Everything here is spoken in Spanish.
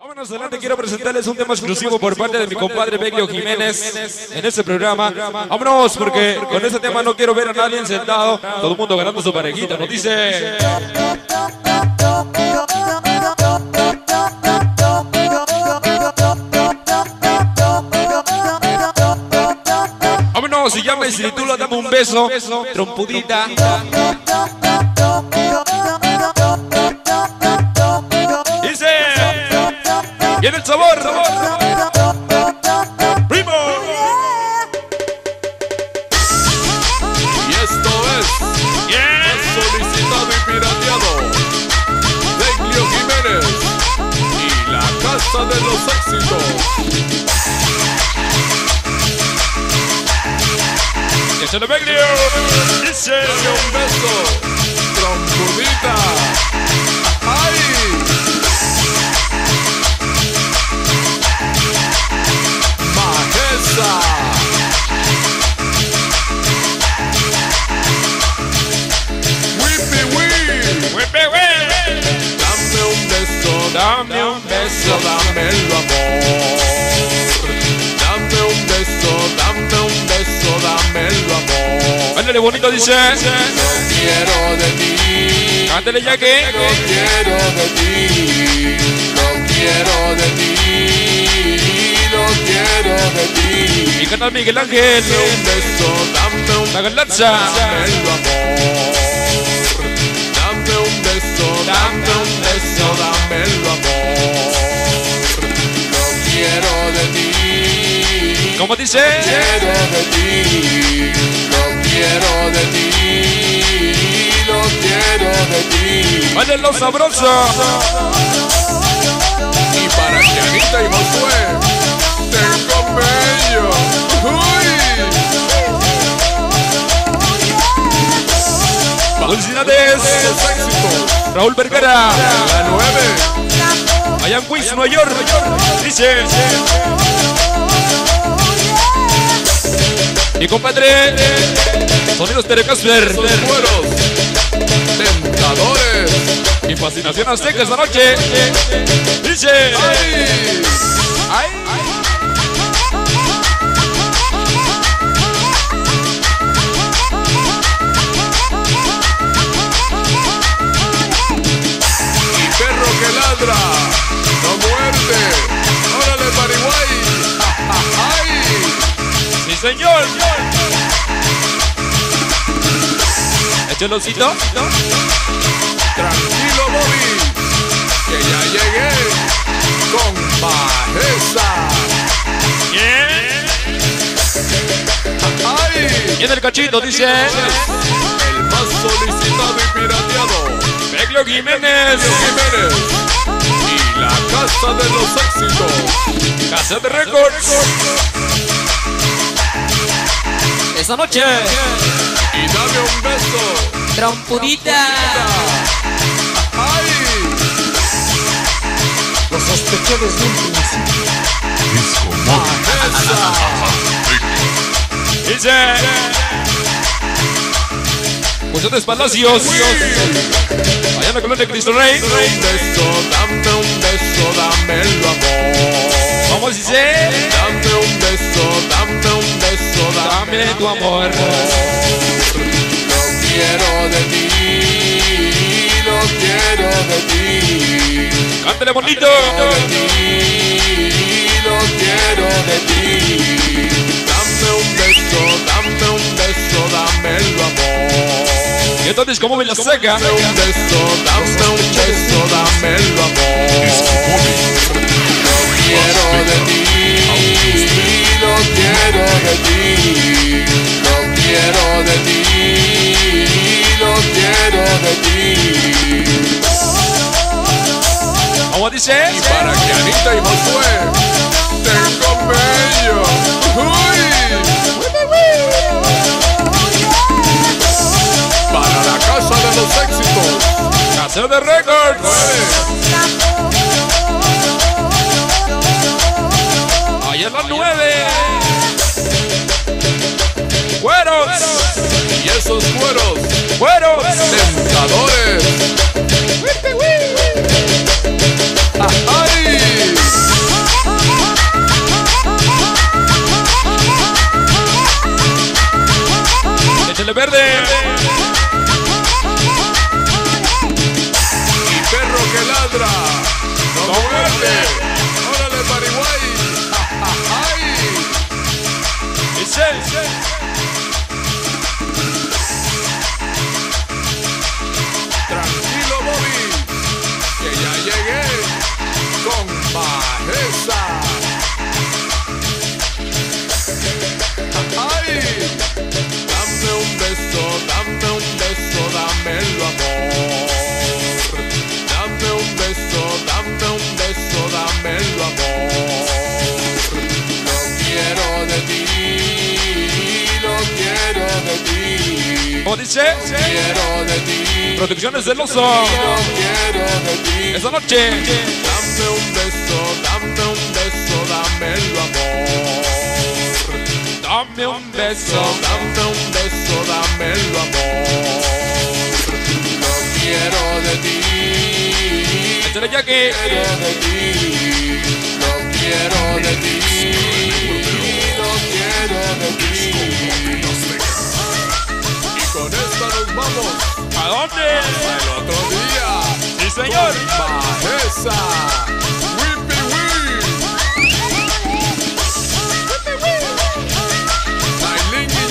Vámonos adelante, quiero presentarles un tema exclusivo por parte de mi compadre Beglio Jiménez en este programa. Vámonos, porque con este tema no quiero ver a nadie sentado, todo el mundo ganando su parejita. Nos dice. Vámonos, y llama y si tú lo dame un beso, trompudita. Viene el sabor. Primo. Y esto es solicitado y pirateado. Deglio Jiménez y la Casa de los Éxitos. Échale Beglio. Dice. Dame un beso, trompudita. Beso. dámelo amor. Dame un beso, dame un beso, dámelo amor. Ándale bonito, dice. Lo quiero de ti. Cántale ya que. Lo quiero de ti, lo quiero de ti, lo quiero de ti. Y canta Miguel Ángel. Dame un beso, dame un La galanza. dámelo amor. Dame un beso, dame un beso, dámelo amor. ¿Cómo dice? quiero de ti, lo quiero de ti, lo quiero de ti. Vale lo sabroso. Y para que Anita y Josué tengo bello. Uy, Felicidades. Raúl Vergara. La nueve. Allá en Queens, Nueva York. Dice. Mi compadre. Sonidos Tere Casper. Tentadores. Mi fascinación azteca esta noche. Dice. ¡Ay! Y Échale osito. Tranquilo, Bobby, que ya llegué con bajeza. ¡Ay! Y en el cachito dice. El más solicitado y pirateado. Beglio Jiménez. Jiménez y la Casa de los Éxitos. Casa de Records. Esta noche. Y dame un beso. Trompudita. ¡Ay! Los sospechosos de un principio. ¡Esa! Dice. José Palacios. Allá en la colonia de Cristo Rey. Dame un beso, dame un beso, dámelo amor. Vamos, dice. Dame un beso, dame un beso, Dame tu amor. Quiero de ti. Cántale bonito. de ti, lo quiero de ti. Dame un beso, dame un beso, dámelo amor. Y entonces, ¿cómo me la saca? Dame un beso, dame un beso, dámelo amor. Lo quiero de ti, lo quiero de ti. Lo quiero de ti, De Records. Ahí en las nueve. Cueros. Y esos cueros. Cueros. Tentadores. ¡Ay! Échale verde. Dice? Quiero de ti. Producciones del oso. Quiero de ti. Esta noche. Dame un beso, dame un beso, dámelo amor. Dame un beso. Dame un beso, dámelo amor. Lo quiero de ti. Échale ya que. Quiero de ti. Lo quiero de ti. Lo quiero de ti. Dónde? al otro día. Sí, señor. Bajeza. Whippy Wee. Nailin y.